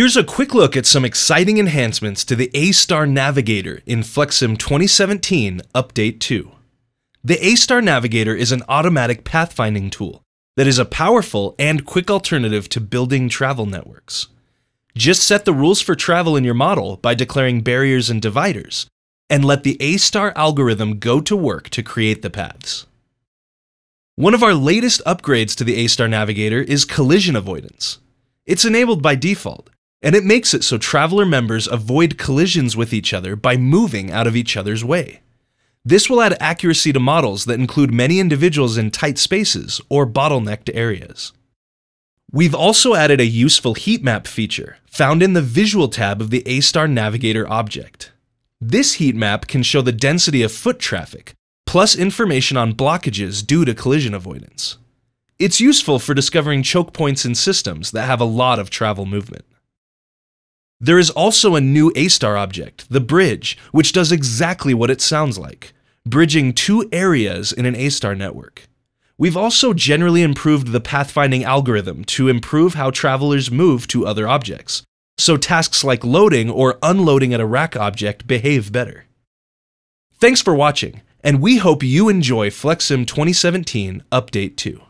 Here's a quick look at some exciting enhancements to the A-Star Navigator in FlexSim 2017 Update 2. The A-Star Navigator is an automatic pathfinding tool that is a powerful and quick alternative to building travel networks. Just set the rules for travel in your model by declaring barriers and dividers, and let the A-Star algorithm go to work to create the paths. One of our latest upgrades to the A-Star Navigator is collision avoidance. It's enabled by default, and it makes it so traveler members avoid collisions with each other by moving out of each other's way. This will add accuracy to models that include many individuals in tight spaces or bottlenecked areas. We've also added a useful heat map feature found in the Visual tab of the A-Star Navigator object. This heat map can show the density of foot traffic, plus information on blockages due to collision avoidance. It's useful for discovering choke points in systems that have a lot of travel movement. There is also a new A-star object, the bridge, which does exactly what it sounds like, bridging two areas in an A-star network. We've also generally improved the pathfinding algorithm to improve how travelers move to other objects, so tasks like loading or unloading at a rack object behave better. Thanks for watching, and we hope you enjoy FlexSim 2017 Update 2.